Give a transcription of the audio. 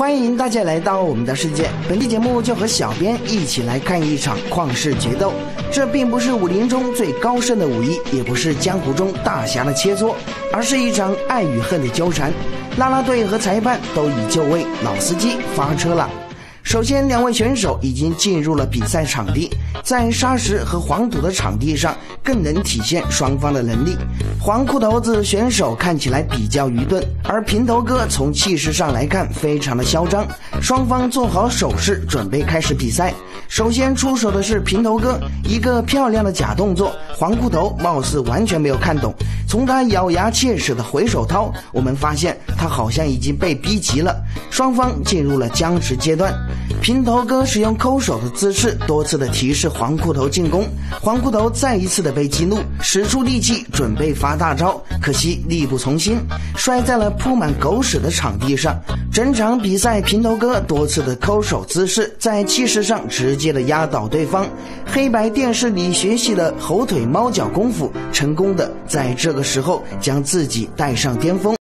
欢迎大家来到我们的世界。本期节目就和小编一起来看一场旷世决斗。这并不是武林中最高深的武艺，也不是江湖中大侠的切磋，而是一场爱与恨的纠缠。啦啦队和裁判都已就位，老司机发车了。首先，两位选手已经进入了比赛场地，在沙石和黄土的场地上，更能体现双方的能力。黄裤头子选手看起来比较愚钝，而平头哥从气势上来看非常的嚣张。双方做好手势，准备开始比赛。首先出手的是平头哥，一个漂亮的假动作，黄裤头貌似完全没有看懂。从他咬牙切齿的回手掏，我们发现他好像已经被逼急了。双方进入了僵持阶段。平头哥使用抠手的姿势，多次的提示黄裤头进攻。黄裤头再一次的被激怒，使出力气准备发大招，可惜力不从心，摔在了铺满狗屎的场地上。整场比赛，平头哥多次的抠手姿势，在气势上直接的压倒对方。黑白电视里学习的猴腿猫脚功夫，成功的在这个时候将自己带上巅峰。